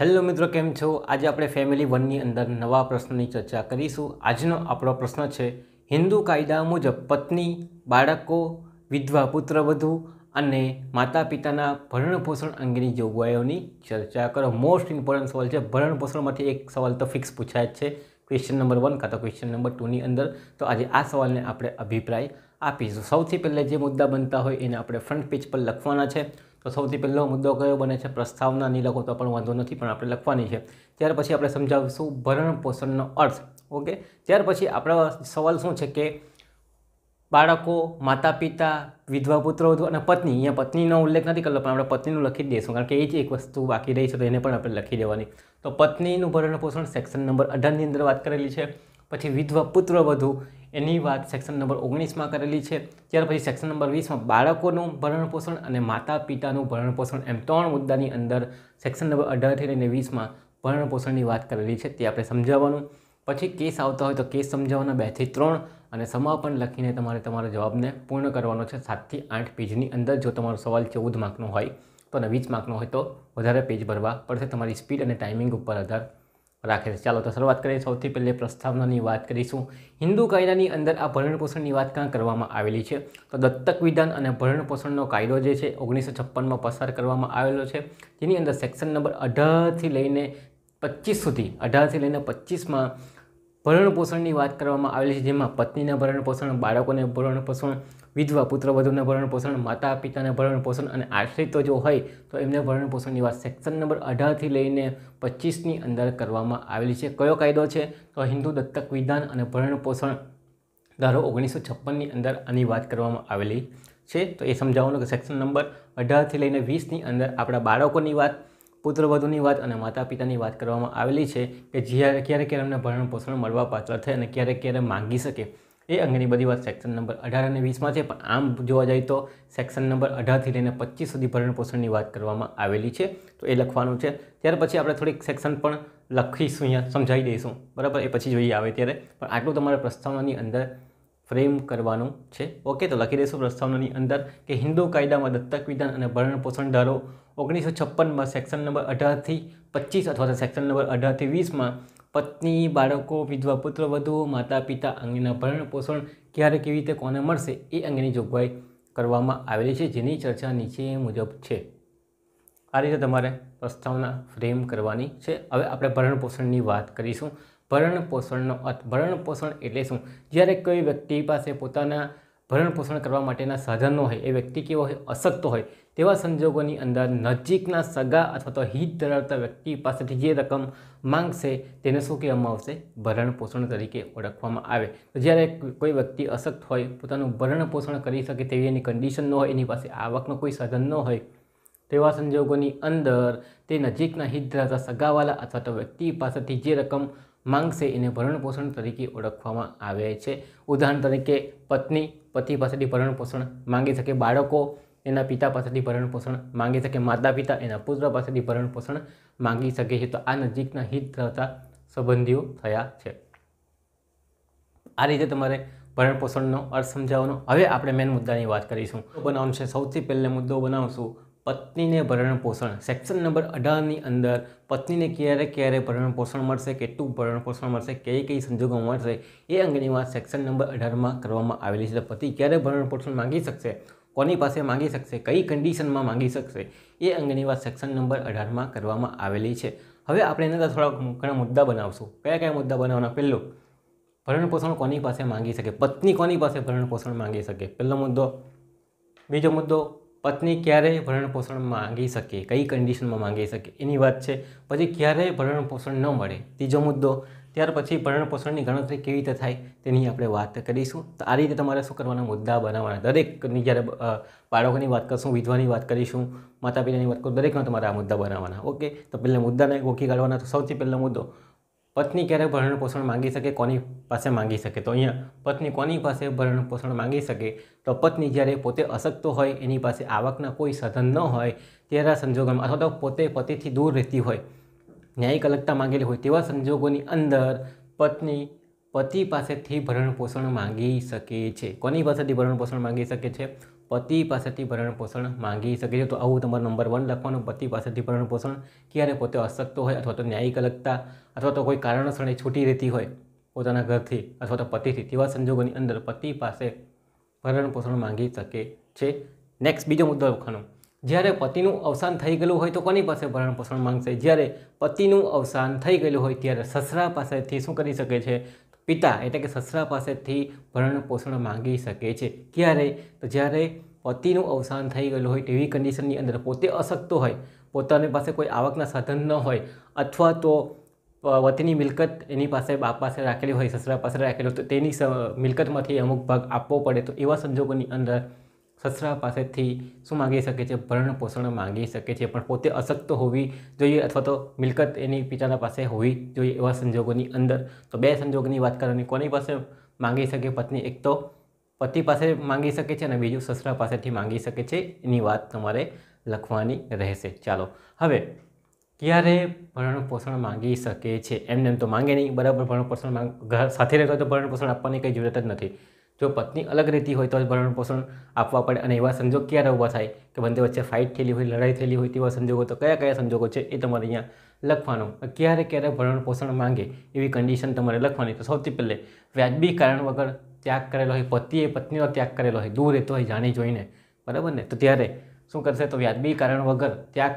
Hello મિત્રો, કેમ છો? આજે આપણે ફેમિલી વનની અંદર નવા પ્રશ્નની ચર્ચા કરીશું. આજનો આપણો પ્રશ્ન છે, હિન્દુ કાયદા મુજબ પત્ની, બાળકો, વિધવા પુત્રવધુ અને માતા પિતાના ભરણપોષણ અંગેની જોગવાઈઓની ચર્ચા કરો. મોસ્ટ ઇમ્પોર્ટન્ટ સવાલ છે, ભરણપોષણમાંથી એક સવાલ તો ફિક્સ પૂછાય જ છે. ક્વેશ્ચન નંબર વન કાં તો ક્વેશ્ચન નંબર ટુની અંદર. તો આજે આ સવાલને આપણે અભિપ્રાય આપીશું. સૌથી પહેલાં જે મુદ્દા બનતા હોય એને આપણે ફ્રન્ટ પેજ પર લખવાના છે. તો સૌથી પહેલો મુદ્દો કયો બને છે? પ્રસ્તાવના નહીં લખો તો પણ વાંધો નથી, પણ આપણે લખવાની છે. ત્યાર પછી આપણે સમજાવીશું ભરણ પોષણનો અર્થ. ઓકે? ત્યાર પછી આપણો સવાલ શું છે કે બાળકો માતા પિતા વિધવા પુત્રો અને પત્ની, અહીંયા પત્નીનો ઉલ્લેખ નથી કરેલો પણ આપણે પત્નીનું લખી દઈશું, કારણ કે એ જ એક વસ્તુ બાકી રહી છે, તો એને પણ આપણે લખી દેવાની. તો પત્નીનું ભરણ પોષણ સેક્શન નંબર અઢારની અંદર વાત કરેલી છે. પછી વિધવા પુત્ર વધુ, એની વાત સેક્શન નંબર ઓગણીસમાં કરેલી છે. ત્યાર પછી સેક્શન નંબર વીસમાં બાળકોનું ભરણપોષણ અને માતા પિતાનું ભરણપોષણ એમ ત્રણ મુદ્દાની અંદર સેક્શન નંબર અઢારથી લઈને વીસમાં ભરણપોષણની વાત કરેલી છે. તે આપણે સમજાવવાનું. પછી કેસ આવતા હોય તો કેસ સમજાવવાના બેથી ત્રણ અને સમાપન લખીને તમારે તમારા જવાબને પૂર્ણ કરવાનો છે. સાતથી આઠ પેજની અંદર જો તમારો સવાલ ચૌદ માર્કનો હોય તો અને વીસ માર્કનો હોય તો વધારે પેજ ભરવા પડશે. તમારી સ્પીડ અને ટાઈમિંગ ઉપર આધાર રાખે છે. ચાલો તો શરૂઆત કરીએ. સૌથી પહેલે પ્રસ્તાવનાની વાત કરીશું. હિન્દુ કાયદાની અંદર આ ભરણપોષણની વાત ક્યાં કરવામાં આવેલી છે? તો દત્તક વિધાન અને ભરણપોષણનો કાયદો જે છે, ઓગણીસો છપ્પનમાં પસાર કરવામાં આવેલો છે. જેની અંદર સેક્શન નંબર અઢારથી લઈને પચીસ સુધી, અઢારથી લઈને પચીસમાં ભરણપોષણની વાત કરવામાં આવેલી છે, જેમાં પત્નીના ભરણપોષણ, બાળકોને ભરણપોષણ, વિધવા પુત્રવધુને ભરણપોષણ, માતા પિતાને ભરણપોષણ અને આશ્રિતો જો હોય, તો એમને ભરણપોષણની વાત સેક્શન નંબર અઢારથી લઈને પચીસની અંદર કરવામાં આવેલી છે. કયો કાયદો છે? તો હિન્દુ દત્તક વિધાન અને ભરણપોષણ ધારો ઓગણીસો છપ્પનની અંદર આની વાત કરવામાં આવેલી છે. તો એ સમજાવવાનું કે સેક્શન નંબર અઢારથી લઈને વીસની અંદર આપણા બાળકોની વાત પુત્રવધુની વાત અને માતા પિતાની વાત કરવામાં આવેલી છે કે જ્યારે ક્યારે ક્યારે એમને ભરણ પોષણ મળવા પાત્ર થાય અને ક્યારે ક્યારે માંગી શકે. એ અંગેની બધી વાત સેક્શન નંબર અઢાર અને વીસમાં છે. પણ આમ જોવા જાય તો સેક્શન નંબર અઢારથી લઈને પચીસ સુધી ભરણ પોષણની વાત કરવામાં આવેલી છે. તો એ લખવાનું છે. ત્યાર પછી આપણે થોડીક સેક્શન પણ લખીશું અહીંયા, સમજાવી દઈશું. બરાબર? એ પછી જોઈએ આવે ત્યારે. પણ આટલું તમારે પ્રસ્તાવનાની અંદર ફ્રેમ કરવાનું છે. ઓકે, તો લખી દઈશું પ્રસ્તાવનાની અંદર કે હિન્દુ કાયદામાં દત્તક વિધાન અને ભરણ પોષણ ધારો ઓગણીસો છપ્પનમાં સેક્શન નંબર અઢારથી પચીસ અથવા તો સેક્શન નંબર અઢારથી વીસમાં પત્ની, બાળકો, વિધવા પુત્ર, વધુ, માતા, પિતા અંગેના ભરણ પોષણ ક્યારે કેવી રીતે કોને મળશે એ અંગેની જોગવાઈ કરવામાં આવેલી છે, જેની ચર્ચા નીચે મુજબ છે. આ રીતે તમારે પ્રસ્તાવના ફ્રેમ કરવાની છે. હવે આપણે ભરણ પોષણની વાત કરીશું. ભરણ પોષણનો અર્થ. ભરણ પોષણ એટલે શું? જ્યારે કોઈ વ્યક્તિ પાસે પોતાના ભરણ પોષણ કરવા માટેના સાધનો હોય, એ વ્યક્તિ કેવો હોય? અશક્ત હોય. તેવા સંજોગોની અંદર નજીકના સગા અથવા તો હિત ધરાવતા વ્યક્તિ પાસેથી જે રકમ માંગશે, તેને શું કહેવામાં આવશે? ભરણ પોષણ તરીકે ઓળખવામાં આવે. તો જ્યારે કોઈ વ્યક્તિ અશક્ત હોય, પોતાનું ભરણ પોષણ કરી શકે તેવી એની કન્ડિશન ન હોય, એની પાસે આવકનો કોઈ સાધન ન હોય, તેવા સંજોગોની અંદર તે નજીકના હિત ધરાવતા સગાવાલા અથવા તો વ્યક્તિ પાસેથી જે રકમ માંગશે એને ભરણપોષણ તરીકે ઓળખવામાં આવે છે. ઉદાહરણ તરીકે, પત્ની પતિ પાસેથી ભરણપોષણ માંગી શકે બાળકો એના પિતા પાસેથી ભરણપોષણ માંગી શકે માતા પિતા એના પુત્ર પાસેથી ભરણપોષણ માંગી શકે છે. તો આ નજીકના હિત ધરાવતા સંબંધીઓ થયા છે. આ રીતે તમારે ભરણપોષણનો અર્થ સમજાવવાનો. હવે આપણે મેન મુદ્દાની વાત કરીશું. બનાવવાનું છે. સૌથી પહેલો મુદ્દો બનાવશું પત્નીને ભરણ પોષણ સેક્શન નંબર અઢારની અંદર પત્નીને ક્યારે ક્યારે ભરણ પોષણ મળશે, કેટલું ભરણ પોષણ મળશે, કઈ કઈ સંજોગો મળશે, એ અંગેની વાત સેક્શન નંબર અઢારમાં કરવામાં આવેલી છે. પતિ ક્યારે ભરણ પોષણ માંગી શકશે, કોની પાસે માંગી શકશે, કઈ કન્ડિશનમાં માંગી શકશે, એ અંગેની વાત સેક્શન નંબર અઢારમાં કરવામાં આવેલી છે. હવે આપણે એના થોડા ઘણા મુદ્દા બનાવશું. કયા કયા મુદ્દા બનાવવાના? પહેલું ભરણ પોષણ કોની પાસે માંગી શકે? પત્ની કોની પાસે ભરણ પોષણ માંગી શકે? પહેલો મુદ્દો. બીજો મુદ્દો પત્ની ક્યારે ભરણ પોષણ માંગી શકે, કઈ કન્ડિશનમાં માંગી શકે, એની વાત છે. પછી ક્યારે ભરણ પોષણ ન મળે. ત્રીજો મુદ્દો, ત્યાર પછી ભરણ પોષણની ગણતરી કેવી રીતે થાય, તેની આપણે વાત કરીશું. તો આ રીતે તમારે શું કરવાના મુદ્દા બનાવવાના? દરેકની જ્યારે બાળકોની વાત કરશું, વિધવાની વાત કરીશું માતા પિતાની વાત કરું દરેકમાં તમારે આ મુદ્દા બનાવવાના. ઓકે? તો પહેલાં મુદ્દાને ઓકી કાઢવાના. તો સૌથી પહેલો મુદ્દો પત્ની ક્યારે ભરણ પોષણ માંગી શકે, કોની પાસે માંગી શકે? તો અહીંયા પત્ની કોની પાસે ભરણ પોષણ માંગી શકે? તો પત્ની જ્યારે પોતે અશક્ત હોય, એની પાસે આવકના કોઈ સાધન ન હોય, ત્યારે સંજોગોમાં, અથવા તો પોતે પતિથી દૂર રહેતી હોય, ન્યાયિક અલગતા માંગેલી હોય, તેવા સંજોગોની અંદર પત્ની પતિ પાસેથી ભરણ પોષણ માંગી શકે છે. કોની પાસેથી ભરણ પોષણ માંગી શકે છે? પતિ પાસેથી ભરણ પોષણ માંગી શકે છે. તો આવું તમારો નંબર વન લખવાનું, પતિ પાસેથી ભરણ પોષણ ક્યારે પોતે અશક્ત હોય અથવા તો ન્યાયિક અલગતા અથવા તો કોઈ કારણોસર એ છૂટી રહેતી હોય પોતાના ઘરથી અથવા તો પતિથી, તેવા સંજોગોની અંદર પતિ પાસે ભરણ પોષણ માંગી શકે છે. નેક્સ્ટ બીજો મુદ્દો લખવાનો. જ્યારે પતિનું અવસાન થઈ ગયેલું હોય તો કોની પાસે ભરણ પોષણ માંગશે? જ્યારે પતિનું અવસાન થઈ ગયેલું હોય ત્યારે સસરા પાસેથી શું કરી શકે છે? પિતા એટલે કે સસરા પાસેથી ભરણ પોષણ માંગી શકે છે. ક્યારે? તો જ્યારે પતિનું અવસાન થઈ ગયેલું હોય તેવી કન્ડિશનની અંદર પોતે અશક્ત હોય, પોતાની પાસે કોઈ આવકના સાધન ન હોય, અથવા તો વતીની મિલકત એની પાસે બાપ પાસે રાખેલી હોય, સસરા પાસે રાખેલી હોય, તો તેની મિલકતમાંથી અમુક ભાગ આપવો પડે, તો એવા સંજોગોની અંદર સસરા પાસેથી શું માગી શકે છે? ભરણ પોષણ માંગી શકે છે. પણ પોતે અશક્ત હોવી જોઈએ અથવા તો મિલકત એની પિતાના પાસે હોવી જોઈએ એવા સંજોગોની અંદર. તો બે સંજોગોની વાત કરવાની, કોની પાસે માંગી શકે પત્ની? એક તો પતિ પાસે માંગી શકે છે અને બીજું સસરા પાસેથી માંગી શકે છે. એની વાત તમારે લખવાની રહેશે. ચાલો, હવે ક્યારે ભરણ પોષણ માંગી શકે છે? એમને એમ તો માંગે નહીં, બરાબર ભરણ પોષણ માંગ, ઘર સાથે રહેતો હોય તો ભરણ પોષણ આપવાની કંઈ જરૂરત જ નથી. જો પત્ની અલગ રહેતી હોય તો જ ભરણ પોષણ આપવા પડે અને એવા સંજોગ ક્યારે ઊભા થાય? કે બંને વચ્ચે ફાઇટ થયેલી હોય, લડાઈ થયેલી હોય, તેવા સંજોગો તો કયા કયા સંજોગો છે એ તમારે અહીંયા લખવાનું. ક્યારે ક્યારે ભરણ પોષણ માંગે એવી કન્ડિશન તમારે લખવાની. તો સૌથી પહેલે વ્યાજબી કારણ વગર ત્યાગ કરેલો હોય, પતિએ પત્નીનો ત્યાગ કરેલો હોય, દૂર રહેતો હોય, જાણી જોઈને. બરાબર ને? તો ત્યારે શું કરશે? તો વ્યાજબી કારણ વગર ત્યાગ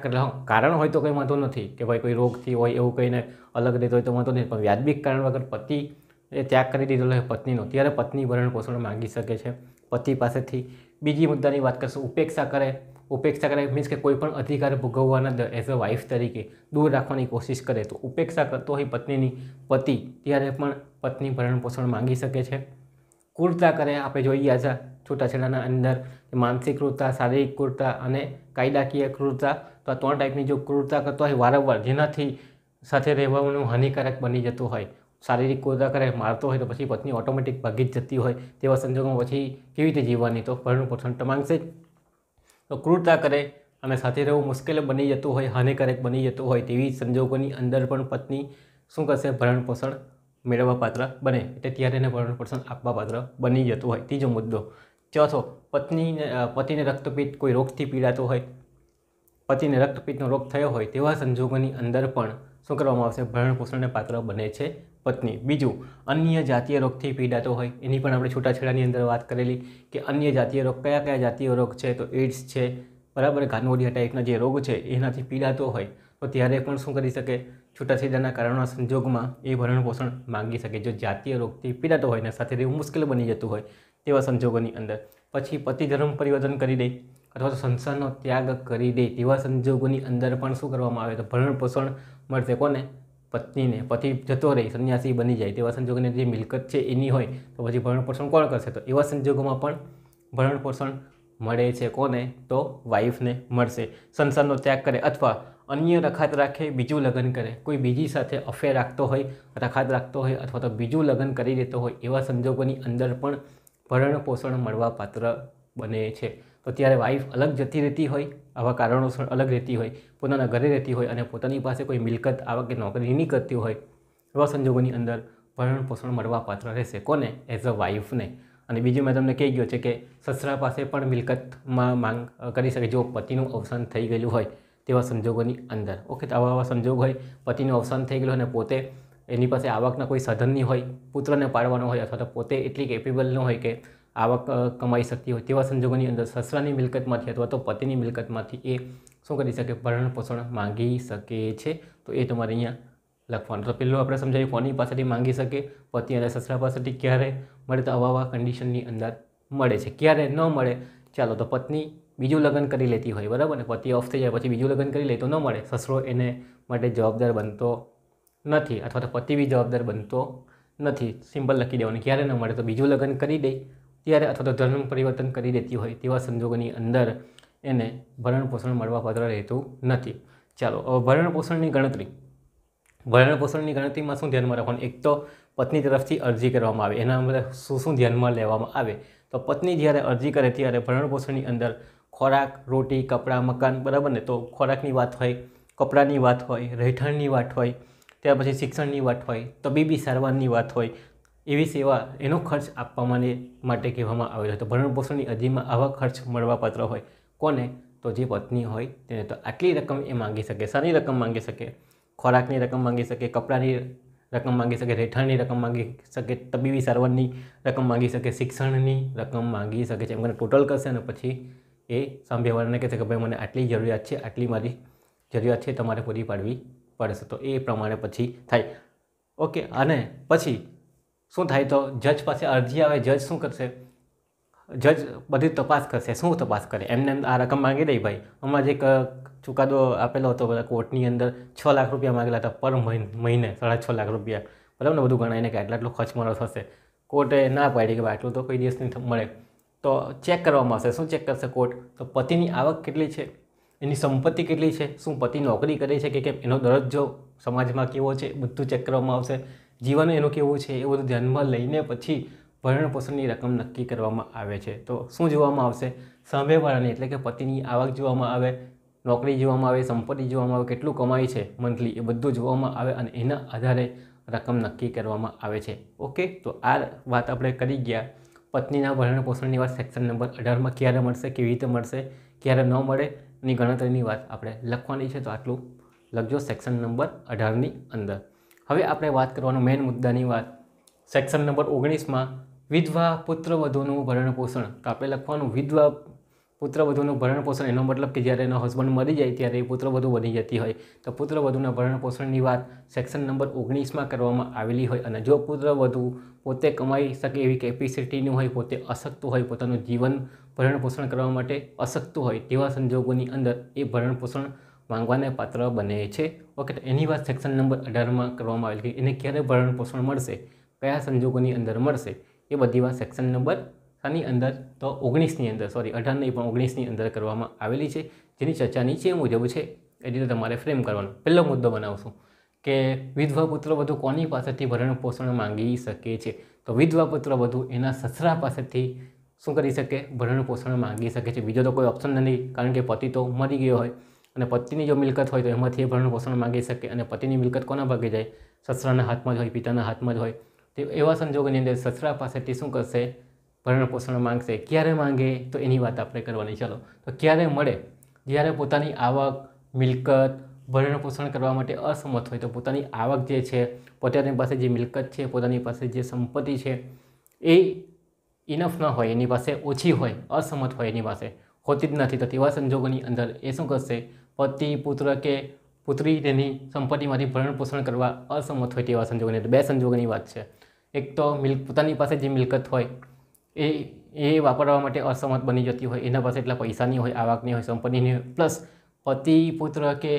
કારણ હોય તો કંઈ વાંધો નથી કે ભાઈ કોઈ રોગથી હોય એવું કહીને અલગ રીતે હોય તો વાંધો નહીં પણ વ્યાજબી કારણ વગર પતિ એ ત્યાગ કરી દીધેલો હોય પત્નીનો ત્યારે પત્ની ભરણ પોષણ માંગી શકે છે. પતિ પાસેથી બીજી મુદ્દાની વાત કરશું. ઉપેક્ષા કરે. ઉપેક્ષા કરે મીન્સ કે કોઈ પણ અધિકાર ભોગવવાના એઝ અ વાઇફ તરીકે દૂર રાખવાની કોશિશ કરે. તો ઉપેક્ષા કરતો હોય પત્નીની પતિ. ત્યારે પણ પત્ની ભરણ પોષણ માંગી શકે છે. ક્રૂરતા કરે. આપણે જોઈએ આજે છૂટાછેડાના અંદર માનસિક ક્રૂરતા, શારીરિક ક્રૂરતા અને કાયદાકીય ક્રૂરતા તો આ ત્રણ ટાઈપની જો ક્રૂરતા કરતો હોય વારંવાર જેનાથી સાથે રહેવાનું હાનિકારક બની જતું હોય, શારીરિક ક્રૂરતા કરે, મારતો હોય તો પછી પત્ની ઓટોમેટિક ભાગી જ જતી હોય તેવા સંજોગોમાં પછી કેવી રીતે જીવવાની? તો ભરણું પોષણ તો માંગશે તો ક્રૂરતા કરે અને સાથે રહેવું મુશ્કેલ બની જતું હોય, હાનિકારક બની જતું હોય તેવી સંજોગોની અંદર પણ પત્ની શું કરશે? ભરણ પોષણ મેળવવા પાત્ર બને. એટલે ત્યારે એને ભરણ પોષણ આપવા પાત્ર બની જતું હોય. ત્રીજો મુદ્દો ચોથો પત્નીને પતિને રક્તપિત્ત કોઈ રોગથી પીડાતો હોય, પતિને રક્તપિત્તનો રોગ થયો હોય તેવા સંજોગોની અંદર પણ શું કરવામાં આવશે? ભરણ પોષણને પાત્ર બને છે પત્ની. બીજું, અન્ય જાતીય રોગથી પીડાતો હોય, એની પણ આપણે છૂટાછેડાની અંદર વાત કરેલી કે અન્ય જાતીય રોગ, કયા કયા જાતીય રોગ છે? તો એડ્સ છે, બરાબર? ગાનોડિયા ટાઈપના જે રોગ છે, એનાથી પીડાતો હોય, તો ત્યારે પણ શું કરી શકે? છૂટાછેડાના કારણોના સંજોગમાં એ ભરણ પોષણ માંગી શકે. જો જાતીય રોગથી પીડાતો હોય ને સાથે રહેવું મુશ્કેલ બની જતું હોય તેવા સંજોગોની અંદર. પછી પતિ ધર્મ પરિવર્તન કરી દે અથવા તો સંસારનો ત્યાગ કરી દે તેવા સંજોગોની અંદર પણ શું કરવામાં આવે તો ભરણ પોષણ મળશે. કોને? પત્નીને. પતિ જતો રહે, સંન્યાસી બની જાય. તેવા સંજોગોની જે મિલકત છે એની હોય તો પછી ભરણ પોષણ કોણ કરશે? તો એવા સંજોગોમાં પણ ભરણ પોષણ મળે છે. કોને? તો વાઈફને મળશે. સંસારનો ત્યાગ કરે અથવા અન્ય રખાત રાખે, બીજું લગ્ન કરે. કોઈ બીજી સાથે અફેર રાખતો હોય, રખાત રાખતો હોય અથવા તો બીજું લગ્ન કરી દેતો હોય એવા સંજોગોની અંદર પણ ભરણ પોષણ મળવા પાત્ર બને છે. તો ત્યારે વાઈફ અલગ જતી રહેતી હોય, આવા કારણોસર અલગ રહેતી હોય, પોતાના ઘરે રહેતી હોય અને પોતાની પાસે કોઈ મિલકત આવા કે નોકરી નહીં કરતી હોય, એવા સંજોગોની અંદર ભરણ પોષણ મળવા પાત્ર રહેશે. કોને? એઝ અ વાઈફને અને બીજું મેં તમને કહી ગયો છે કે સસરા પાસે પણ મિલકતમાં માંગ કરી શકે જો પતિનું અવસાન થઈ ગયેલું હોય તેવા સંજોગોની અંદર. ઓકે, તો આવા આવા સંજોગ હોય, પતિનું અવસાન થઈ ગયેલું અને પોતે એની પાસે આવકના કોઈ સાધન નહીં હોય, પુત્રને પાડવાનો હોય અથવા તો પોતે એટલી કેપેબલ ન હોય કે આવક કમાઈ શકતી હોય તેવા સંજોગોની અંદર સસરાની મિલકતમાંથી અથવા તો પતિની મિલકતમાંથી એ શું કરી શકે? ભરણ પોષણ માંગી શકે છે. તો એ તમારે અહીંયા લખવાનું. તો પહેલું આપણે સમજાવ્યું કોની પાસેથી માંગી શકે? પતિ અને સસરા પાસેથી ક્યારે મળે તો આવા આવા કન્ડિશનની અંદર મળે છે? ક્યારે ન મળે? ચાલો, તો પત્ની બીજું લગ્ન કરી લેતી હોય, બરાબર ને? પતિ ઓફ થઈ જાય, પછી બીજું લગ્ન કરી લે તો ન મળે. સસરો એને માટે જવાબદાર બનતો નથી. અથવા તો પતિ બી જવાબદાર બનતો નથી. સિમ્પલ લખી દેવાનું. ક્યારે ન મળે તો બીજું લગ્ન કરી દે. ત્યારે અથવા તો ધર્મ પરિવર્તન કરી દેતી હોય તેવા સંજોગોની અંદર એને ભરણ પોષણ મળવા પાત્ર રહેતું નથી. ચાલો હવે ભરણ પોષણની ગણતરી. ભરણ પોષણની ગણતરીમાં શું ધ્યાનમાં રાખવાનું? એક તો પત્ની તરફથી અરજી કરવામાં આવે. એના અંદર શું શું ધ્યાનમાં લેવામાં આવે? તો પત્ની જ્યારે અરજી કરે ત્યારે ભરણ પોષણની અંદર ખોરાક, રોટી, કપડાં, મકાન, બરાબર ને? તો ખોરાકની વાત હોય, કપડાંની વાત હોય, રહેઠાણની વાત હોય ત્યાર પછી શિક્ષણની વાત હોય, તબીબી સારવારની વાત હોય, એવી સેવા એનો ખર્ચ આપવા માટે કહેવામાં આવેલો તો ભરણ પોષણની અરજીમાં આવા ખર્ચ મળવાપાત્ર હોય. કોને? તો જે પત્ની હોય તેને તો આટલી રકમ એ માંગી શકે શાની રકમ માંગી શકે, ખોરાકની રકમ માંગી શકે, કપડાની રકમ માંગી શકે, રહેઠાણની રકમ માંગી શકે, તબીબી સારવારની રકમ માંગી શકે, શિક્ષણની રકમ માંગી શકે છે. એમ કરીને ટોટલ કરશે અને પછી એ સાંભળવાળાને કહેશે કે ભાઈ, મને આટલી જરૂરિયાત છે, આટલી મારી જરૂરિયાત છે, તમારે પૂરી પાડવી પડશે તો એ પ્રમાણે પછી થાય. ઓકે અને પછી શું થાય તો જજ પાસે અરજી આવે, જજ શું કરશે? જજ બધી તપાસ કરશે. શું તપાસ કરે? એમને એમ આ રકમ માંગી દઈ ભાઈ. હમણાં જે એક ચુકાદો આપેલો હતો બધા કોર્ટની અંદર. છ લાખ રૂપિયા માંગેલા હતા પર મહિને, સાડા છ લાખ રૂપિયા. બરાબર ને? બધું ગણાઈને કે આટલા આટલો ખર્ચ મારો થશે. કોર્ટે ના પાડી કે ભાઈ આટલું તો કોઈ દિવસ નહીં મળે. તો ચેક કરવામાં આવશે. શું ચેક કરશે કોર્ટ? તો પતિની આવક કેટલી છે? એની સંપત્તિ કેટલી છે? શું પતિ નોકરી કરે છે કે કેમ? એનો દરજ્જો સમાજમાં કેવો છે? બધું ચેક કરવામાં આવશે. જીવન એનું કેવું છે? એ બધું ધ્યાનમાં લઈને પછી ભરણપોષણની રકમ નક્કી કરવામાં આવે છે. તો શું જોવામાં આવશે? સામેવાળાની, એટલે કે પતિની આવક જોવામાં આવે, નોકરી જોવામાં આવે, સંપત્તિ જોવામાં આવે, કેટલું કમાય છે મંથલી એ બધું જોવામાં આવે અને એના આધારે રકમ નક્કી કરવામાં આવે છે. ઓકે? તો આ વાત આપણે કરી ગયા. પત્નીના ભરણપોષણની વાત સેક્શન નંબર અઢારમાં ક્યારે મળશે? કેવી રીતે મળશે? ક્યારે ન મળે? એની ગણતરીની વાત આપણે લખવાની છે, તો આટલું લખજો સેક્શન નંબર અઢારની અંદર. હવે આપણે વાત કરવાનો મેઇન મુદ્દાની વાત. સેક્શન નંબર ઓગણીસમાં વિધવા પુત્રવધુનું ભરણ પોષણ તો આપણે લખવાનું વિધવા પુત્રવધુનું ભરણ પોષણ એનો મતલબ કે જ્યારે એનો હસબન્ડ મરી જાય ત્યારે એ પુત્રવધુ બની જતી હોય. તો પુત્રવધુના ભરણ પોષણની વાત સેક્શન નંબર ઓગણીસમાં કરવામાં આવેલી હોય અને જો પુત્રવધુ પોતે કમાઈ શકે એવી કેપેસિટીનું હોય, પોતે અશક્ત હોય, પોતાનું જીવન ભરણ પોષણ કરવા માટે અશક્તું હોય તેવા સંજોગોની અંદર એ ભરણ પોષણ માંગવાને પાત્ર બને છે. ઓકે એની વાત સેક્શન નંબર અઢારમાં કરવામાં આવેલી એને ક્યારે ભરણ પોષણ મળશે? કયા સંજોગોની અંદર મળશે? એ બધી વાત સેક્શન નંબર આની અંદર તો ઓગણીસની અંદર સોરી અઢાર નહીં પણ ઓગણીસની અંદર કરવામાં આવેલી છે. જેની ચર્ચા નીચે મુજબ છે. એ રીતે તમારે ફ્રેમ કરવાનો. પહેલો મુદ્દો બનાવશું કે વિધવા પુત્ર વધુ કોની પાસેથી ભરણ પોષણ માંગી શકે છે? તો વિધવા પુત્ર વધુ એના સસરા પાસેથી શું કરી શકે? ભરણ પોષણ માંગી શકે છે. બીજો તો કોઈ ઓપ્શન નથી, કારણ કે પતિ તો મરી ગયો હોય. અને પતિની જો મિલકત હોય તો એમાંથી એ ભરણ પોષણ માંગી શકે. અને પતિની મિલકત કોના ભાગે જાય? સસરાના હાથમાં જ હોય, પિતાના હાથમાં જ હોય. તે એવા સંજોગોની અંદર સસરા પાસેથી શું કરશે? ભરણ પોષણ માંગશે, ક્યારે માંગે, તો એની વાત આપણે કરવાની. ચાલો, તો ક્યારે મળે? જ્યારે પોતાની આવક, મિલકત ભરણ પોષણ કરવા માટે અસમર્થ હોય, તો પોતાની આવક જે છે, પોતાની પાસે જે મિલકત છે, પોતાની પાસે જે સંપત્તિ છે, એ ઇનફ ન હોય, એની પાસે ઓછી હોય, અસમર્થ હોય એની પાસે, હોતી જ નથી. તો તેવા સંજોગોની અંદર એ શું કરશે? પતિ, પુત્ર કે પુત્રી તેની સંપત્તિમાંથી ભરણ પોષણ કરવા અસમર્થ હોય તેવા સંજોગોની બે સંજોગોની વાત છે. એક તો મિલ, પોતાની પાસે જે મિલકત હોય એ એ વાપરવા માટે અસમર્થ બની જતી હોય, એના પાસે એટલા પૈસાની હોય આવકની હોય સંપત્તિની હોય. પ્લસ પતિ, પુત્ર કે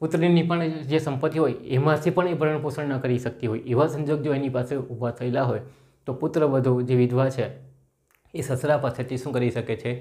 પુત્રીની પણ જે સંપત્તિ હોય, એમાંથી પણ એ ભરણ પોષણ ન કરી શકતી હોય. એવા સંજોગ જો એની પાસે ઊભા થયેલા હોય, તો પુત્ર વધુ જે વિધવા છે, એ સસરા પાસેથી શું કરી શકે છે?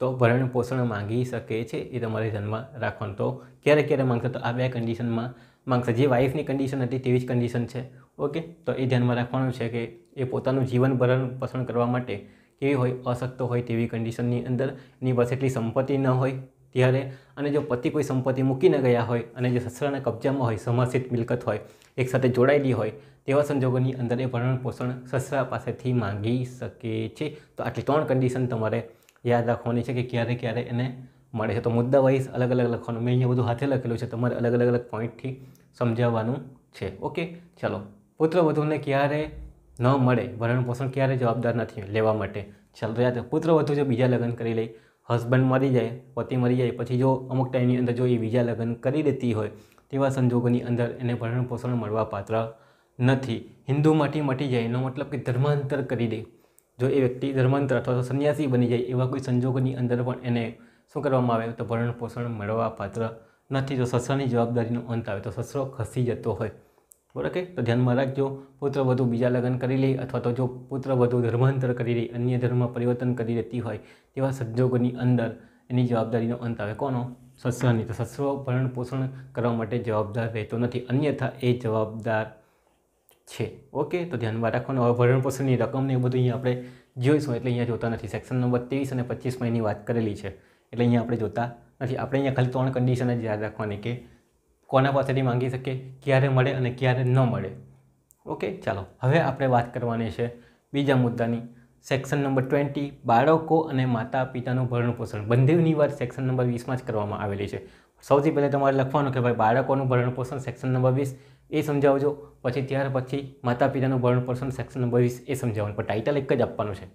તો ભરણ પોષણ માંગી શકે છે, એ તમારે ધ્યાનમાં રાખવાનું. તો ક્યારે ક્યારે માંગતા તો આ બે કન્ડિશનમાં માંગશે જે વાઈફની કન્ડિશન હતી તેવી જ કન્ડિશન છે. ઓકે તો એ ધ્યાનમાં રાખવાનું છે કે એ પોતાનું જીવન ભરણ પસંદ કરવા માટે કેવી હોય, અશક્ત હોય તેવી કન્ડિશનની અંદર એની પાસે એટલી સંપત્તિ ન હોય ત્યારે અને જો પતિ કોઈ સંપત્તિ મૂકીને ગયા હોય અને જે સસરાના કબજામાં હોય સમાસિત મિલકત હોય એક સાથે જોડાયેલી હોય, તેવા સંજોગોની અંદર એ ભરણ પોષણ સસરા પાસેથી માંગી શકે છે. તો આટલી ત્રણ કન્ડિશન તમારે યાદ રાખવાની છે કે ક્યારે ક્યારે એને મળે છે. તો મુદ્દા વાઇઝ અલગ અલગ લખવાનું. મેં અહીંયા બધું હાથે લખેલું છે. તમારે અલગ અલગ અલગ પોઈન્ટથી સમજાવવાનું છે. ઓકે? ચાલો. પુત્ર વધુને ક્યારે ન મળે ભરણ પોષણ ક્યારે જવાબદાર નથી લેવા માટે? ચાલો યાદ પુત્ર વધુ જો બીજા લગ્ન કરી લે હસબન્ડ મરી જાય, પતિ મરી જાય, પછી જો અમુક ટાઈમની અંદર જો એ બીજા લગ્ન કરી દેતી હોય, તેવા સંજોગોની અંદર એને ભરણ પોષણ મળવા પાત્ર નથી. હિન્દુમાંથી મટી જાય, એનો મતલબ કે ધર્માંતર કરી દે. જો એ વ્યક્તિ ધર્માંતર અથવા તો સંન્યાસી બની જાય, એવા કોઈ સંજોગોની અંદર પણ એને શું કરવામાં આવે તો ભરણ પોષણ મળવા પાત્ર નથી જો સસરાની જવાબદારીનો અંત આવે તો સસરો ખસી જતો હોય. બરાબર કે? તો ધ્યાનમાં રાખજો, પુત્ર વધુ બીજા લગ્ન કરી લે અથવા તો જો પુત્ર વધુ ધર્માંતર કરી લે, અન્ય ધર્મમાં પરિવર્તન કરી લેતી હોય તેવા સંજોગોની અંદર એની જવાબદારીનો અંત આવે. કોનો? સસરાની. તો સસરો ભરણ પોષણ કરવા માટે જવાબદાર રહેતો નથી. અન્યથા એ જવાબદાર છે. ઓકે? તો ધ્યાનમાં રાખવાનું હવે ભરણ પોષણની રકમને એ બધું અહીંયા આપણે જોઈશું. એટલે અહીંયા જોતા નથી. સેક્શન નંબર ત્રેવીસ અને પચીસમાં એની વાત કરેલી છે. એટલે અહીંયા આપણે જોતા નથી. આપણે અહીંયા ખાલી ત્રણ કન્ડિશન જ યાદ રાખવાની કે કોના પાસેથી માંગી શકીએ ક્યારે મળે અને ક્યારે ન મળે. ઓકે ચાલો. હવે આપણે વાત કરવાની છે બીજા મુદ્દાની. સેક્શન નંબર ટ્વેન્ટી બાળકો અને માતા પિતાનું ભરણ પોષણ. બંનેની વાત સેક્શન નંબર વીસમાં જ કરવામાં આવેલી છે. સૌથી પહેલાં તમારે લખવાનું કે ભાઈ બાળકોનું ભરણ પોષણ સેક્શન નંબર વીસ એ સમજાવજો. પછી ત્યાર પછી માતા પિતાનું ભરણ પોષણ સેક્શન નંબર વીસ એ સમજાવવાનું. પણ ટાઇટલ એક જ આપવાનું છે.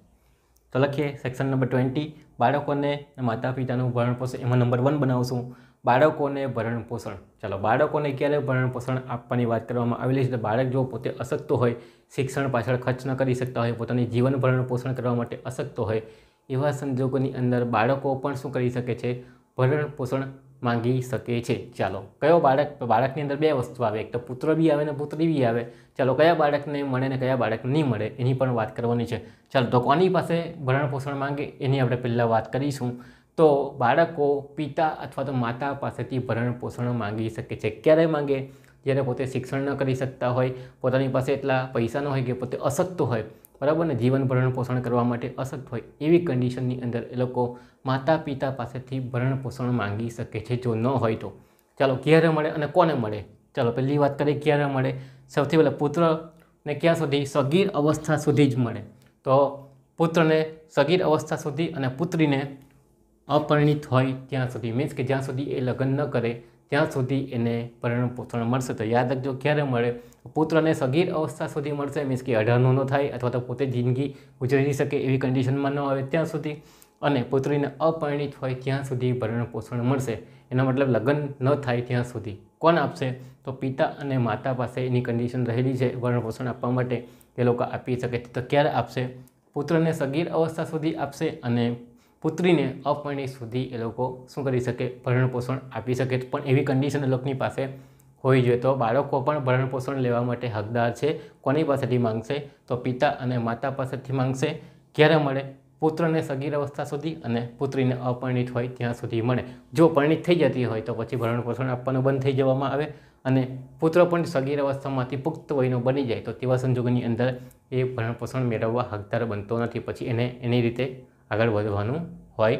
તો લખીએ સેક્શન નંબર ટ્વેન્ટી બાળકોને માતા પિતાનું ભરણ પોષણ એમાં નંબર વન બનાવશું. બાળકોને ભરણ પોષણ ચાલો, બાળકોને ક્યારે ભરણ પોષણ આપવાની વાત કરવામાં આવેલી છે? તો બાળક જો પોતે અશક્ત હોય, શિક્ષણ પાછળ ખર્ચ ન કરી શકતા હોય, પોતાની જીવન ભરણ પોષણ કરવા માટે અશક્ત હોય, એવા સંજોગોની અંદર બાળકો પણ શું કરી શકે છે? ભરણ પોષણ માંગી શકે છે. ચાલો, કયો બાળક, બાળકની અંદર બે વસ્તુ આવે. એક તો પુત્ર બી આવે ને પુત્રી બી આવે. ચાલો, કયા બાળકને મળે ને કયા બાળકને નહીં મળે, એની પણ વાત કરવાની છે. ચાલો, તો કોની પાસે ભરણ પોષણ માંગે, એની આપણે પહેલાં વાત કરીશું. તો બાળકો પિતા અથવા તો માતા પાસેથી ભરણ પોષણ માંગી શકે છે. ક્યારે માંગે? જ્યારે પોતે શિક્ષણ ન કરી શકતા હોય, પોતાની પાસે એટલા પૈસા ન હોય કે પોતે અશક્ત હોય બરાબર ને? જીવન ભરણ પોષણ કરવા માટે અશક્ત હોય એવી કન્ડિશનની અંદર એ લોકો માતા પિતા પાસેથી ભરણ પોષણ માંગી શકે છે જો ન હોય તો. ચાલો, ક્યારે મળે અને કોને મળે? ચાલો, પહેલી વાત કરીએ, ક્યારે મળે? સૌથી પહેલાં પુત્રને ક્યાં સુધી? સગીર અવસ્થા સુધી જ મળે. તો પુત્રને સગીર અવસ્થા સુધી અને પુત્રીને અપરિણિત હોય ત્યાં સુધી. મીન્સ કે જ્યાં સુધી એ લગ્ન ન કરે ત્યાં સુધી એને પરિણામ પોષણ મળશે. તો યાદ રાખજો, ક્યારે મળે? પુત્રને સગીર અવસ્થા સુધી મળશે મીન્સ કે અઢારનો ન થાય અથવા તો પોતે જિંદગી ગુજારી શકે એવી કન્ડિશનમાં ન આવે ત્યાં સુધી. અને પુત્રીને અપરિણિત હોય ત્યાં સુધી ભરણ પોષણ મળશે. એનો મતલબ લગ્ન ન થાય ત્યાં સુધી. કોણ આપશે? તો પિતા અને માતા પાસે એની કન્ડિશન રહેલી છે ભરણ પોષણ આપવા માટે. એ લોકો આપી શકે તો ક્યારે આપશે? પુત્રને સગીર અવસ્થા સુધી આપશે અને પુત્રીને અપરિણિત સુધી એ લોકો શું કરી શકે? ભરણ પોષણ આપી શકે પણ એવી કન્ડિશન એ લોકોની પાસે હોવી જોઈએ. તો બાળકો પણ ભરણ પોષણ લેવા માટે હકદાર છે. કોની પાસેથી માંગશે? તો પિતા અને માતા પાસેથી માંગશે. ક્યારે મળે? પુત્રને સગીર અવસ્થા સુધી અને પુત્રીને અપરિણિત હોય ત્યાં સુધી મળે. જો પરિણિત થઈ જતી હોય તો પછી ભરણ પોષણ આપવાનું બંધ થઈ જવામાં આવે અને પુત્ર પણ સગીર અવસ્થામાંથી પુખ્ત વયનો બની જાય. તો તેવા સંજોગોની અંદર એ ભરણ પોષણ મેળવવા હકદાર બનતો નથી. પછી એને એની રીતે આગળ વધવાનું હોય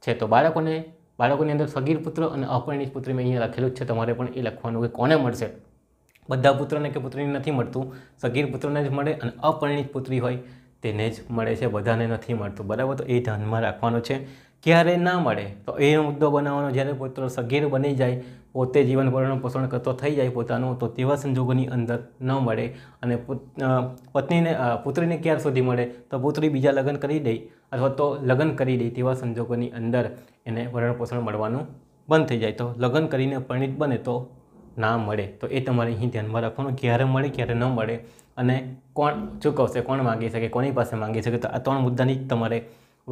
છે. તો બાળકોને, બાળકોની અંદર સગીર પુત્ર અને અપરિણિત પુત્રી મેં અહીંયા લખેલું જ છે. તમારે પણ એ લખવાનું કે કોને મળશે? બધા પુત્રને કે પુત્રીને નથી મળતું. સગીર પુત્રને જ મળે અને અપરિણિત પુત્રી હોય તેને જ મળે છે. બધાને નથી મળતું. બરાબર? તો એ ધ્યાનમાં રાખવાનું છે. ક્યારે ના મળે, તો એ મુદ્દો બનાવવાનો. જ્યારે પુત્ર સગીર બની જાય પોતે જીવન ભરણ પોષણ કરતો થઈ જાય પોતાનું, તો તેવા સંજોગોની અંદર ન મળે અને પત્નીને પુત્રીને ક્યાર સુધી મળે? તો પુત્રી બીજા લગ્ન કરી દે અથવા તો લગ્ન કરી દે તેવા સંજોગોની અંદર એને ભરણ પોષણ મળવાનું બંધ થઈ જાય. તો લગ્ન કરીને પરિણિત બને તો ના મળે. તો એ તમારે અહીં ધ્યાનમાં રાખવાનું. ક્યારે મળે, ક્યારે ન મળે અને કોણ ચૂકવશે, કોણ માગી શકે કોની પાસે માગી શકે તો આ ત્રણ મુદ્દાની તમારે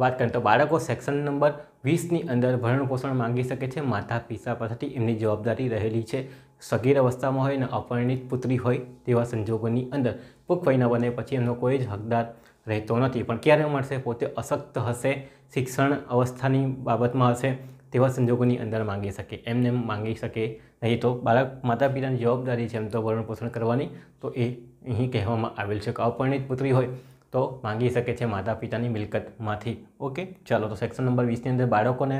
વાત કરીએ તો બાળકો, સેક્શન નંબર વીસની અંદર ભરણપોષણ માંગી શકે છે. માતા પિતા પાસેથી એમની જવાબદારી રહેલી છે. સગીર અવસ્થામાં હોય અને અપરિણિત પુત્રી હોય તેવા સંજોગોની અંદર પુખ વયના બને, પછી એમનો કોઈ જ હકદાર રહેતો નથી. પણ ક્યારે મળશે? પોતે અશક્ત હશે? શિક્ષણ અવસ્થાની બાબતમાં હશે? તેવા સંજોગોની અંદર માંગી શકે. એમને માંગી શકે નહીં તો બાળક માતા પિતાની જવાબદારી છે એમ તો ભરણ પોષણ કરવાની. તો એ અહીં કહેવામાં આવેલ છે કે અપરિણિત પુત્રી હોય તો માંગી શકે છે માતા પિતાની મિલકતમાંથી. ઓકે, ચાલો તો સેક્શન નંબર વીસની અંદર બાળકોને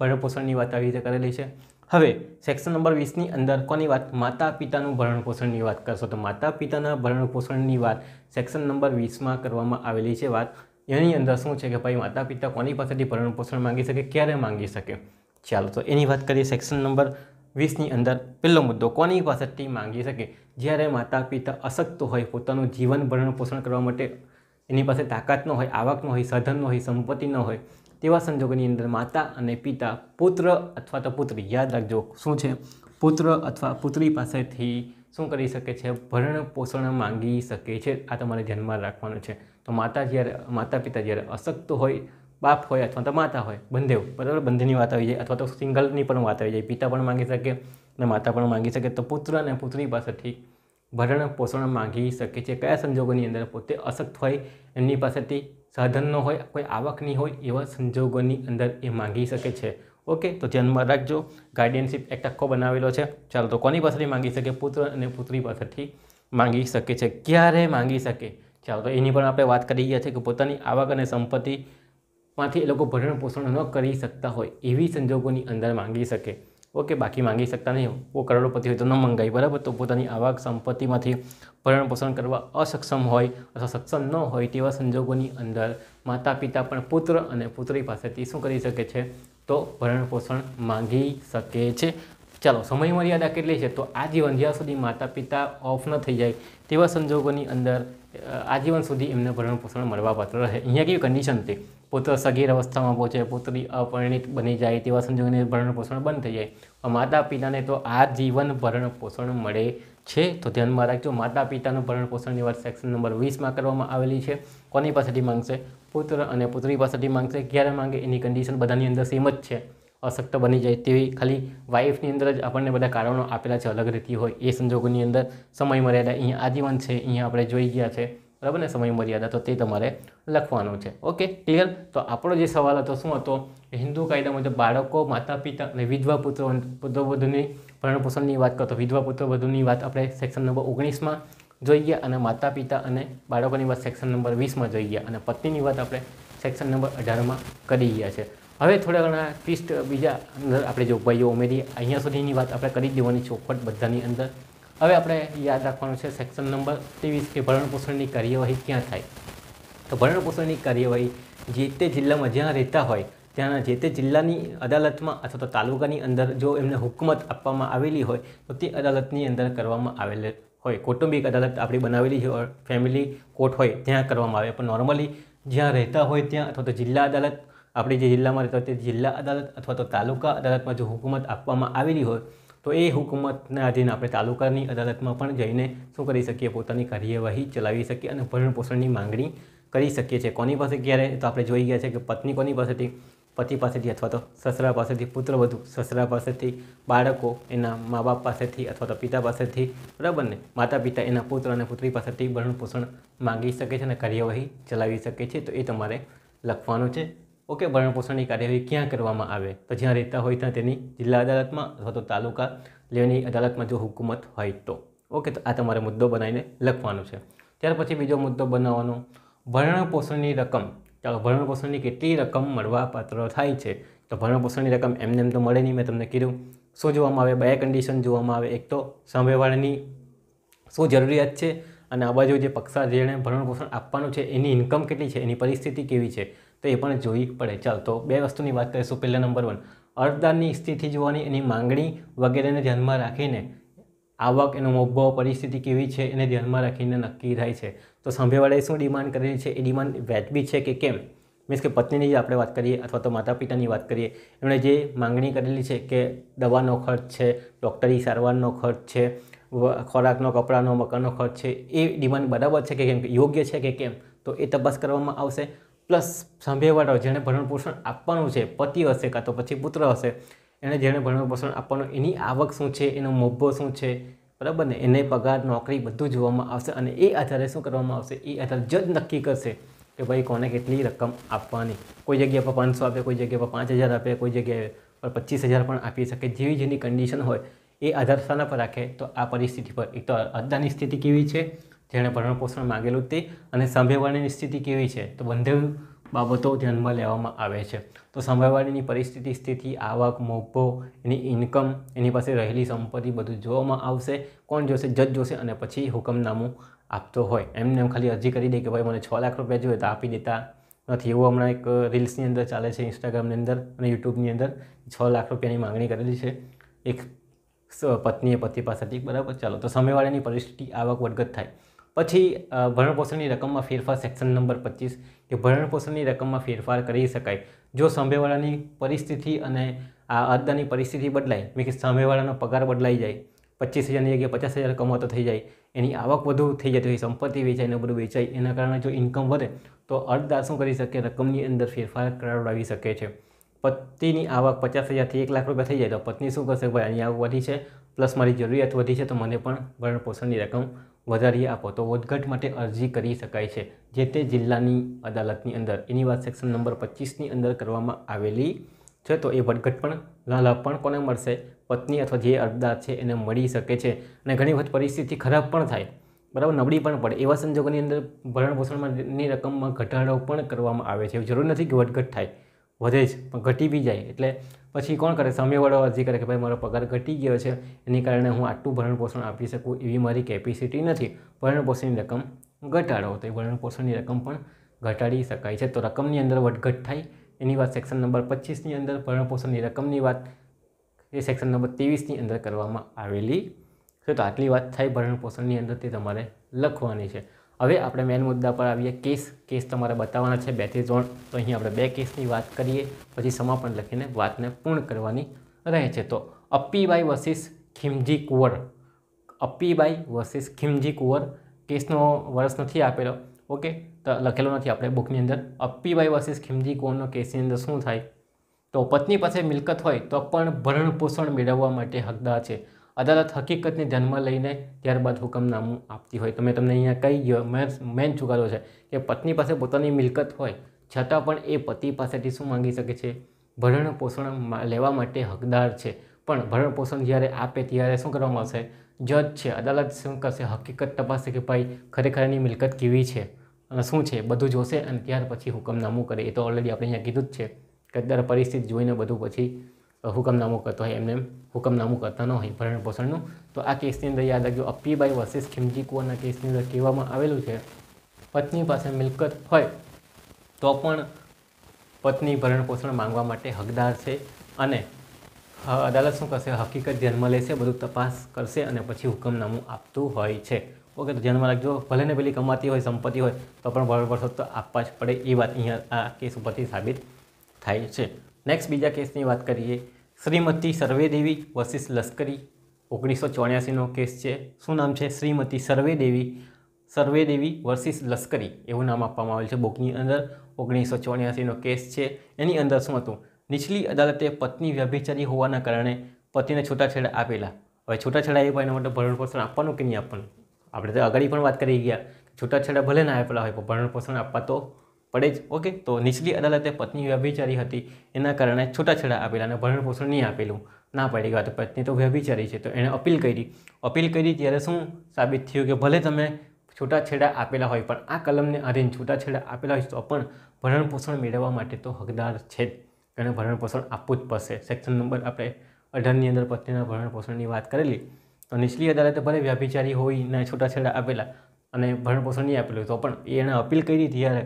ભરણપોષણની વાત આવી રીતે કરેલી છે. હવે સેક્શન નંબર વીસની અંદર કોની વાત? માતા પિતાનું ભરણપોષણની વાત કરશો તો માતા પિતાના ભરણપોષણની વાત સેક્શન નંબર વીસમાં કરવામાં આવેલી છે વાત. એની અંદર શું છે કે ભાઈ માતા પિતા કોની પાસેથી ભરણપોષણ માંગી શકે, ક્યારે માંગી શકે? ચાલો તો એની વાત કરીએ સેક્શન નંબર વીસની અંદર. પહેલો મુદ્દો, કોની પાસેથી માંગી શકે? જ્યારે માતા પિતા અશક્ત હોય પોતાનું જીવન ભરણપોષણ કરવા માટે એની પાસે તાકાત ન હોય, આવક ન હોય, સાધન ન હોય, સંપત્તિ ન હોય, તેવા સંજોગોની અંદર માતા અને પિતા, પુત્ર અથવા તો પુત્રી, યાદ રાખજો શું છે? પુત્ર અથવા પુત્રી પાસેથી શું કરી શકે છે? ભરણ પોષણ માંગી શકે છે. આ તમારે ધ્યાનમાં રાખવાનું છે. તો માતા જ્યારે, માતા પિતા જ્યારે અશક્ત હોય, બાપ હોય અથવા તો માતા હોય, બંધેવ, બરાબર? બંધની વાત આવી જાય અથવા તો સિંગલની પણ વાત આવી જાય. પિતા પણ માંગી શકે અને માતા પણ માંગી શકે. તો પુત્ર અને પુત્રી પાસેથી ભરણ પોષણ માંગી શકે છે. કયા સંજોગોની અંદર પોતે અશક્ત હોય, એમની પાસેથી સાધન ન હોય, કોઈ આવક નહીં હોય, એવા સંજોગોની અંદર એ માંગી શકે છે. ઓકે, તો ધ્યાનમાં રાખજો. ગાર્ડિયનશિપ એક આખો બનાવેલો છે. ચાલો, તો કોની પાસેથી માગી શકે? પુત્ર અને પુત્રી પાસેથી માંગી શકે છે. ક્યારે માંગી શકે? ચાલો, તો એની પણ આપણે વાત કરી ગયા છે કે પોતાની આવક અને સંપત્તિમાંથી એ લોકો ભરણ પોષણ ન કરી શકતા હોય, એવી સંજોગોની અંદર માંગી શકે. ઓકે, બાકી માંગી શકતા નહીં. કોઈ કરોડોપતિ હોય તો ન મંગાય, બરાબર? તો પોતાની આવક સંપત્તિમાંથી ભરણ પોષણ કરવા અસક્ષમ હોય અથવા સક્ષમ ન હોય તેવા સંજોગોની અંદર માતા પિતા પણ પુત્ર અને પુત્રી પાસેથી શું કરી શકે છે? તો ભરણ પોષણ માંગી શકે છે. ચાલો સમય મર્યાદા કેટલી છે? તો આજીવન જ્યાં સુધી માતા પિતા ઓફ ન થઈ જાય તેવા સંજોગોની અંદર આજીવન સુધી એમને ભરણ પોષણ મળવાપાત્ર રહે. અહીંયા કેવી કન્ડિશન હતી? પુત્ર સગીર અવસ્થામાં પહોંચે, પુત્રી અપરિણિત બની જાય તેવા સંજોગોને ભરણ પોષણ બંધ થઈ જાય. માતા પિતાને તો આજીવન ભરણ પોષણ મળે છે? તો ધ્યાનમાં રાખજો માતા પિતાનું ભરણ પોષણની વાત સેક્શન નંબર વીસમાં કરવામાં આવેલી છે. કોની પાસેથી માંગશે? પુત્ર અને પુત્રી પાસેથી માંગશે. ક્યારે માંગે? એની કન્ડિશન બધાની અંદર સેમ જ છે. અશક્ત બની જાય તેવી ખાલી વાઇફની અંદર જ આપણને બધા કારણો આપેલા છે, અલગ રીતિ હોય. એ સંજોગોની અંદર સમય મર્યાદા અહીંયા આજીવન છે, અહીંયા આપણે જોઈ ગયા છે. બરાબર ને? સમય મર્યાદા તો તે તમારે લખવાનું છે. ઓકે? ક્લિયર? તો આપણો જે સવાલ હતો શું હતો? હિન્દુ કાયદા મુજબ બાળકો માતા પિતા અને વિધવા પુત્ર, પુત્રવધુની ભરણપોષણની વાત કરતો વિધવા પુત્રવધુની વાત આપણે સેક્શન નંબર ઓગણીસમાં જોઈ ગયા અને માતા પિતા અને બાળકોની વાત સેક્શન નંબર વીસમાં જોઈ ગયા અને પત્નીની વાત આપણે સેક્શન નંબર અઢારમાં કરી ગયા છે. હવે થોડા ઘણા ટ્વિસ્ટ બીજા અંદર આપણે જો ભાઈઓ ઉમેરીએ, અહીંયા સુધીની વાત આપણે કરી દેવાની ચોખવટ બધાની અંદર. હવે આપણે યાદ રાખવાનું છે સેક્શન નંબર ત્રેવીસ કે ભરણપોષણની કાર્યવાહી ક્યાં થાય. તો ભરણપોષણની કાર્યવાહી જે તે જિલ્લામાં જ્યાં રહેતા હોય, ત્યાંના જે તે જિલ્લાની અદાલતમાં અથવા તો તાલુકાની અંદર જો એમને હુકમત આપવામાં આવેલી હોય, તો તે અદાલતની અંદર કરવામાં આવેલ હોય. કૌટુંબિક અદાલત આપણી બનાવેલી હોય ફેમિલી કોર્ટ હોય, ત્યાં કરવામાં આવે. પણ નોર્મલી જ્યાં રહેતા હોય ત્યાં અથવા તો જિલ્લા અદાલત આપણી જે જિલ્લામાં રહેતા તે જિલ્લા અદાલત અથવા તો તાલુકા અદાલતમાં જો હુકુમત આપવામાં આવેલી હોય, તો એ હુકુમતના આધીન આપણે તાલુકાની અદાલતમાં પણ જઈને શું કરી શકીએ? પોતાની કાર્યવાહી ચલાવી શકીએ અને ભરણપોષણની માંગણી કરી શકીએ છીએ. કોની પાસે ક્યારે? તો આપણે જોઈ ગયા છે કે પત્ની કોની પાસેથી? પતિ પાસેથી અથવા તો સસરા પાસેથી, પુત્ર વધુ સસરા પાસેથી, બાળકો એના મા બાપ પાસેથી અથવા તો પિતા પાસેથી, બરાબર ને? માતા પિતા એના પુત્ર અને પુત્રી પાસેથી ભરણ પોષણ માંગી શકે છે અને કાર્યવાહી ચલાવી શકે છે. તો એ તમારે લખવાનું છે. ઓકે, ભરણપોષણની કાર્યવાહી ક્યાં કરવામાં આવે? તો જ્યાં રહેતા હોય ત્યાં તેની જિલ્લા અદાલતમાં અથવા તો તાલુકા લેવાની અદાલતમાં જો હુકુમત હોય તો. ઓકે, તો આ તમારે મુદ્દો બનાવીને લખવાનો છે. ત્યાર પછી બીજો મુદ્દો બનાવવાનો, ભરણપોષણની રકમ. ચાલો, ભરણપોષણની કેટલી રકમ મળવા પાત્ર થાય છે? તો ભરણપોષણની રકમ એમને એમ તો મળે નહીં, મેં તમને કીધું. શું જોવામાં આવે? બે કન્ડિશન જોવામાં આવે. એક તો સામેવાળાની શું જરૂરિયાત છે? અને આ બાજુ જે પક્ષા જેણે ભરણપોષણ આપવાનું છે, એની ઇન્કમ કેટલી છે? એની પરિસ્થિતિ કેવી છે? તો એ પણ જોઈ પડે. ચાલ, તો બે વસ્તુની વાત કરીશું. પહેલા નંબર વન, અરજદારની સ્થિતિ જોવાની એની માંગણી વગેરેને ધ્યાનમાં રાખીને આવક એનો મોભો પરિસ્થિતિ કેવી છે એને ધ્યાનમાં રાખીને નક્કી થાય છે. તો સાંભેવાળાએ શું ડિમાન્ડ કરેલી છે? એ ડિમાન્ડ વ્યાજબી છે કે કેમ? મીન્સ કે પત્નીની જે આપણે વાત કરીએ અથવા તો માતા પિતાની વાત કરીએ. એમણે જે માંગણી કરેલી છે કે દવાનો ખર્ચ છે, ડૉક્ટરી સારવારનો ખર્ચ છે ખોરાકનો, કપડાનો, મકાનનો ખર્ચ છે, એ ડિમાન્ડ બરાબર છે કે કેમ? યોગ્ય છે કે કેમ? તો એ તપાસ કરવામાં આવશે. પ્લસ સાંભેવાળો જેણે ભરણ પોષણ આપવાનું છે, પતિ હશે કાં તો પછી પુત્ર હશે એણે જેણે ભરણ પોષણ આપવાનું, એની આવક શું છે, એનો મોભો શું છે, બરાબર ને? એને પગાર, નોકરી બધું જોવામાં આવશે અને એ આધારે શું કરવામાં આવશે? એ આધારે જજ નક્કી કરશે કે ભાઈ કોને કેટલી રકમ આપવાની. કોઈ જગ્યા પર પાંચસો આપે, કોઈ જગ્યા પર પાંચ હજાર આપે, કોઈ જગ્યાએ પર પચીસ હજાર પણ આપી શકે. જેવી જેની કન્ડિશન હોય, એ આધાર શાના પર રાખે તો આ પરિસ્થિતિ પર. એક તો અદાની સ્થિતિ કેવી છે? જેણે ભરણપોષણ માગેલું તે અને સાંભેવાળીની સ્થિતિ કેવી છે, તો બંને બાબતો ધ્યાનમાં લેવામાં આવે છે. તો સાંભળવાળીની પરિસ્થિતિ, સ્થિતિ, આવક, મોભો, એની ઇન્કમ એની પાસે રહેલી સંપત્તિ બધું જોવામાં આવશે. કોણ જોશે? જજ જોશે અને પછી હુકમનામું આપતો હોય. એમને એમ ખાલી અરજી કરી દે કે ભાઈ, મને છ લાખ રૂપિયા જોઈએ તો આપી દેતા નથી. એવું હમણાં એક રીલ્સની અંદર ચાલે છે ઇન્સ્ટાગ્રામની અંદર અને યુટ્યુબની અંદર. છ લાખ રૂપિયાની માંગણી કરેલી છે. એક પત્નીએ પતિ પાસેથી. બરાબર? ચાલો, તો સામેવાળાની પરિસ્થિતિ, આવક, વધઘટ થાય. પછી ભરણપોષણની રકમમાં ફેરફાર સેક્શન નંબર પચીસ કે ભરણપોષણની રકમમાં ફેરફાર કરી શકાય. જો સામેવાળાની પરિસ્થિતિ અને આ અદાની પરિસ્થિતિ બદલાય મેં કે સામેવાળાનો પગાર બદલાઈ જાય, પચીસ હજારની જગ્યાએ પચાસ હજાર કમાતો થઈ જાય, એની આવક વધુ થઈ જતી હોય, સંપત્તિ વેચાય ને બધું વેચાય, એના કારણે જો ઇન્કમ વધે, તો અર્ધદાર શું કરી શકે? રકમની અંદર ફેરફાર કરાવડાવી શકે છે. પતિની આવક પચાસ હજારથી એક લાખ રૂપિયા થઈ જાય, તો પત્ની શું કરશે? ભાઈ, આની આવક વધી છે, પ્લસ મારી જરૂરિયાત વધી છે, તો મને પણ ભરણપોષણની રકમ વધારી આપો, તો વધઘટ માટે અરજી કરી શકાય છે, જે તે જિલ્લાની અદાલતની અંદર. એની વાત સેક્શન નંબર પચીસની અંદર કરવામાં આવેલી છે, તો એ વધઘટ પણ લાભ પણ કોને મળશે? પત્ની અથવા જે અરજદાર છે, એને મળી શકે છે. અને ઘણી વખત પરિસ્થિતિ ખરાબ પણ થાય. બરાબર, નબળી પણ પડે. એવા સંજોગોની અંદર ભરણ પોષણની રકમમાં ઘટાડો પણ કરવામાં આવે છે. એવું જરૂર નથી કે વધઘટ થાય. વધે જ, પણ ઘટી બી જાય. એટલે પછી કોણ કરે? સામેવાળો અરજી કરે કે ભાઈ, મારો પગાર ઘટી ગયો છે. એની કારણે હું આટલું ભરણપોષણ આપી શકું એવી મારી કેપેસિટી નથી. ભરણપોષણની રકમ ઘટાડો. તો એ ભરણપોષણની રકમ પણ ઘટાડી શકાય છે. તો રકમની અંદર વધઘટ થાય. એની વાત સેક્શન નંબર પચીસની અંદર ભરણપોષણની રકમની વાત એ સેક્શન નંબર ત્રેવીસની અંદર કરવામાં આવેલી છે. તો આટલી વાત થાય ભરણપોષણની અંદર તે તમારે લખવાની છે. હવે આપણે મેન મુદ્દા પર આવીએ. કેસ કેસ તમારે બતાવવાના છે બેથી ત્રણ. તો અહીં આપણે બે કેસની વાત કરીએ. પછી સમાપન લખીને વાતને પૂર્ણ કરવાની રહે છે. તો અપ્પીબાઈ વર્સિસ ખીમજી કુંવર. અપ્પીબાઈ વર્સિસ ખીમજી કુંવર. કેસનો વર્ષ નથી આપેલો. ઓકે? તો લખેલો નથી આપણે બુકની અંદર. અપ્પીબાઈ વર્સિસ ખીમજી કુંવરનો કેસની અંદર શું થાય? તો પત્ની પાસે મિલકત હોય તો પણ ભરણ પોષણ મેળવવા માટે હકદાર છે. અદાલત હકીકતને ધ્યાનમાં લઈને ત્યારબાદ હુકમનામું આપતી હોય. તો મેં તમને અહીંયા કહી ગયો મેન ચુકાદો છે કે પત્ની પાસે પોતાની મિલકત હોય, છતાં પણ એ પતિ પાસેથી શું માંગી શકે છે? ભરણ પોષણ લેવા માટે હકદાર છે. પણ ભરણ પોષણ જ્યારે આપે ત્યારે શું કરવામાં આવશે? જજ છે. અદાલત શું કરશે? હકીકત તપાસશે કે ભાઈ ખરેખર એની મિલકત કેવી છે અને શું છે? બધું જોશે અને ત્યાર પછી હુકમનામું કરે. એ તો ઓલરેડી આપણે અહીંયા કીધું જ છે. કે અત્યારે પરિસ્થિતિ જોઈને બધું પછી હુકમનામું કરતો હોય એમને હુકમનામું કરતા ન હોય, ભરણ પોષણનું. તો આ કેસની અંદર યાદ રાખજો અપ્પીબાઈ વર્સિસ ખીમજી કુંવરના કેસની અંદર કહેવામાં આવેલું છે, પત્ની પાસે મિલકત હોય, તો પણ પત્ની ભરણ પોષણ માંગવા માટે હકદાર છે અને અદાલત શું કરશે? હકીકત ધ્યાનમાં લેશે, બધું તપાસ કરશે અને પછી હુકમનામું આપતું હોય છે. ઓકે, તો ધ્યાનમાં રાખજો, ભલે ને પેલી કમાતી હોય, સંપત્તિ હોય, તો પણ ભરણ પોષણ તો આપવા જ પડે, એ વાત અહીંયા આ કેસ ઉપરથી સાબિત થાય છે. નેક્સ્ટ બીજા કેસની વાત કરીએ. શ્રીમતી સર્વેદેવી વર્સિસ લશ્કરી, ઓગણીસો ચોર્યાસીનો કેસ છે. શું નામ છે? શ્રીમતી સર્વેદેવી સર્વેદેવી વર્સિસ લશ્કરી, એવું નામ આપવામાં આવેલ છે બુકની અંદર. ઓગણીસો ચોર્યાસીનો કેસ છે. એની અંદર શું હતું? નીચલી અદાલતે પત્ની વ્યભિચારી હોવાના કારણે પતિને છૂટાછેડા આપેલા. હવે છૂટાછેડા એ એના માટે ભરણ પોષણ આપવાનું કે નહીં આપવાનું? આપણે તો આગળ પણ વાત કરી ગયા. છૂટાછેડા ભલે ના આપેલા હોય, પણ ભરણ પોષણ આપવા તો પડે જ. ઓકે, તો નીચલી અદાલતે પત્ની વ્યભિચારી હતી. એના કારણે છૂટાછેડા આપેલા અને ભરણ પોષણ નહીં આપેલું. ના પડી ગયા તો પત્ની તો વ્યભિચારી છે, તો એણે અપીલ કરી. અપીલ કરી ત્યારે શું સાબિત થયું કે ભલે તમે છૂટાછેડા આપેલા હોય, પણ આ કલમને આધીન છૂટાછેડા આપેલા હોય તો પણ ભરણ પોષણ મેળવવા માટે તો હકદાર છે જ. એને ભરણ પોષણ આપવું જ પડશે. સેક્શન નંબર આપણે અઢારની અંદર પત્નીના ભરણ પોષણની વાત કરેલી. તો નીચલી અદાલતે ભલે વ્યાભિચારી હોય ને છૂટાછેડા આપેલા અને ભરણ પોષણ નહીં આપેલું તો પણ એણે અપીલ કરી ત્યારે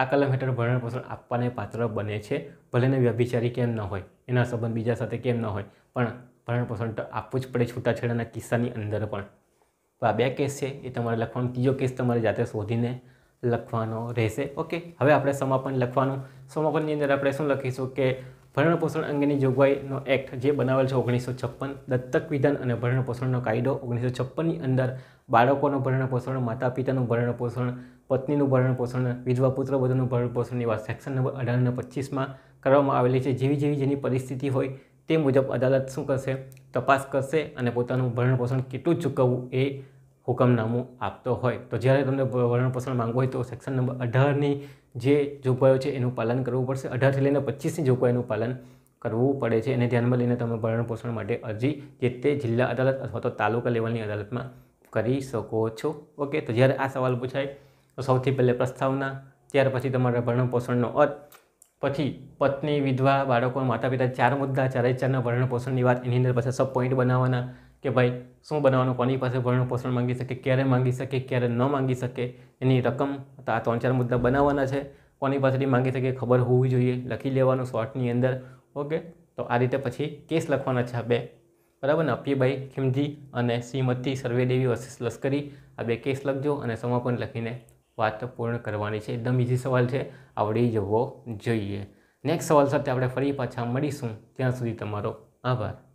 આ કલમ હેઠળ ભરણ પોષણ આપવાને પાત્ર બને છે. ભલેને વ્યભિચારી કેમ ન હોય, એના સંબંધ બીજા સાથે કેમ ન હોય, પણ ભરણ પોષણ તો આપવું જ પડે છૂટાછેડાના કિસ્સાની અંદર પણ. આ બે કેસ છે, એ તમારે લખવાનો. ત્રીજો કેસ તમારે જાતે શોધીને લખવાનો રહેશે. ઓકે, હવે આપણે સમાપન લખવાનું. સમાપનની અંદર આપણે શું લખીશું કે ભરણ પોષણ અંગેની જોગવાઈનો એક્ટ જે બનાવેલ છે ઓગણીસો છપ્પન, દત્તક વિધાન અને ભરણ પોષણનો કાયદો ઓગણીસો છપ્પનની અંદર બાળકોનું ભરણ પોષણ માતા પિતાનું ભરણ પોષણ પત્નીનું ભરણ પોષણ, વિધવા પુત્ર બધુનું ભરણ પોષણની વાત સેક્શન નંબર અઢાર અને પચીસમાં કરવામાં આવેલી છે. જેવી જેવી જેની પરિસ્થિતિ હોય તે મુજબ અદાલત શું કરશે? તપાસ કરશે અને પોતાનું ભરણ પોષણ કેટલું ચૂકવવું એ હુકમનામું આપતો હોય. તો જ્યારે તમને ભરણ પોષણ માંગવું હોય તો સેક્શન નંબર અઢારની જે જોગવાઈઓ છે એનું પાલન કરવું પડશે. અઢારથી લઈને પચીસની જોગવાઈનું પાલન કરવું પડે છે. એને ધ્યાનમાં લઈને તમે ભરણ પોષણ માટે અરજી જે તે જિલ્લા અદાલત અથવા તો તાલુકા લેવલની અદાલતમાં કરી શકો છો. ઓકે? તો જ્યારે આ સવાલ પૂછાય તો સૌથી પહેલે પ્રસ્તાવના, ત્યાર પછી તમારા ભરણ પોષણનો અર્થ. પછી પત્ની, વિધવા, બાળકો માતા પિતા ચાર મુદ્દા ચારે ચારના ભરણ વાત. એની અંદર પાછા સબ પોઈન્ટ બનાવવાના કે ભાઈ, શું બનાવવાનું, કોની પાસે ભરણ પોષણ માંગી શકે, ક્યારે માંગી શકે, ક્યારે ન માંગી શકે. એની રકમ આ ત્રણ ચાર મુદ્દા બનાવવાના છે. કોની પાસેથી માંગી શકે ખબર હોવી જોઈએ. લખી લેવાનું શોર્ટની અંદર. ઓકે? તો આ રીતે પછી કેસ લખવાના છે આ બે. બરાબર ને? અપ્પીભાઈ ખીમજી અને શ્રીમતી સર્વેદેવી વર્સિસ લશ્કરી. આ બે કેસ લખજો અને સમાપન લખીને વાત પૂર્ણ કરવાની છે. એકદમ ઇઝી સવાલ છે. આવડી જવો જોઈએ. નેક્સ્ટ સવાલ સાથે આપણે ફરી પાછા મળીશું. ત્યાં સુધી તમારો આભાર.